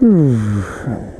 嗯。